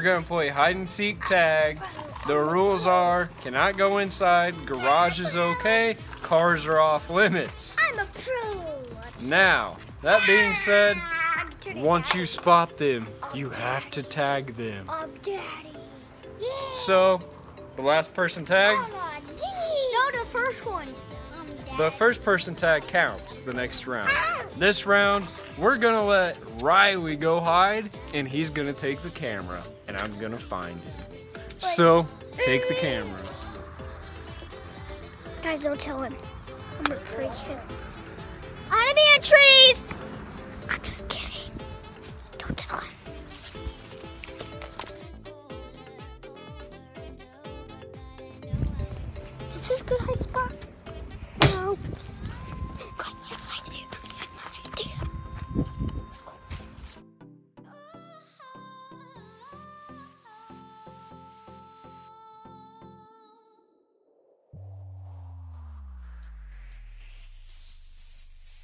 We're gonna play hide and seek tag. The rules are cannot go inside, garage is okay, cars are off limits. I'm a pro. Now, that being said, once you spot them, you have to tag them. So, the last person tagged, I'm a D. No, the first one. The first person tag counts the next round. This round, we're gonna let Riley go hide, and he's gonna take the camera, and I'm gonna find him. So, take the camera. Guys, don't tell him. I'm gonna trick him. I'm in trees. I'm just kidding. Don't tell him. Is this a good hide spot?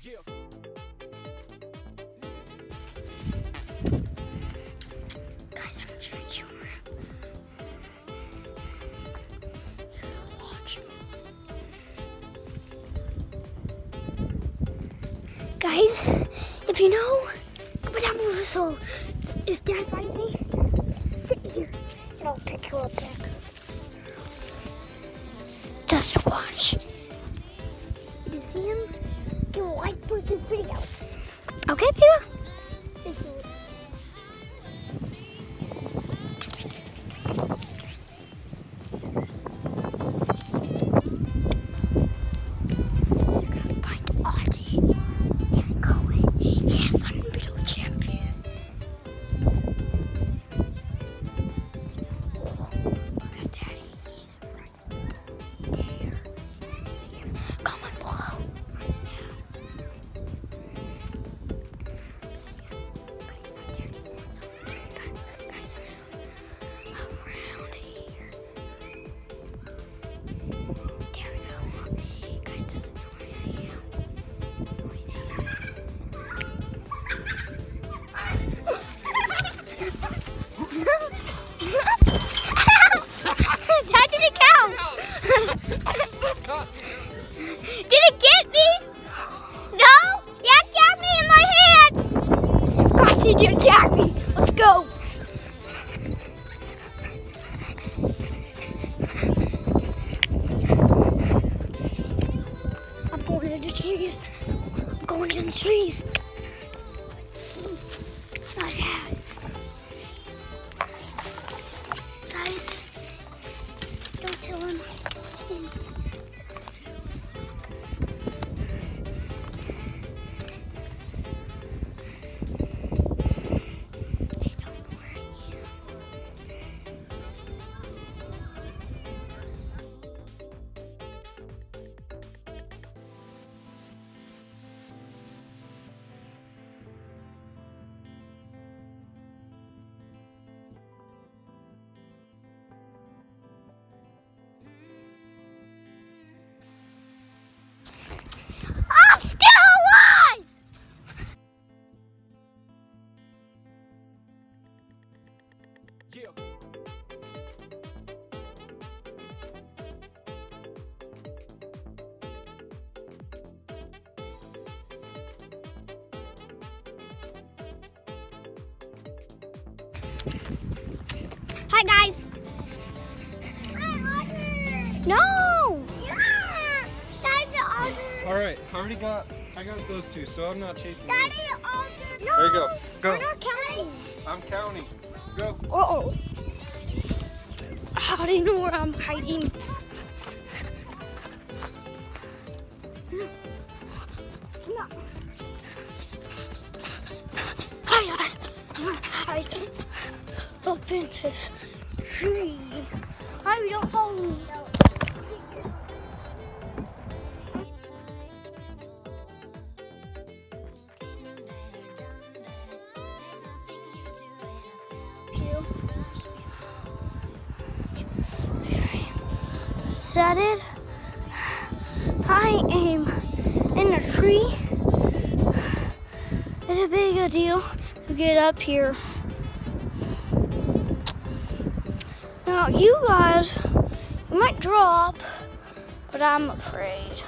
Guys, if you know, comment down below so if Dad finds me, sit here and I'll pick you up back. Just watch. A like for this. Okay, Peter? Did it get me? No? Yeah, it got me in my hands. Guys, he did attack me. Let's go. I'm going in the trees. I'm going in the trees. Hi guys. No. All right, I already got, I got those two, so I'm not chasing. you. No. There you go. Go. We're not counting. I'm counting. Go. Uh oh. How do you know where I'm hiding? No. Hi guys. I'm this tree. Me. Set it. I am in a tree. It's a big deal to get up here. Now, you guys, you might drop, but I'm afraid.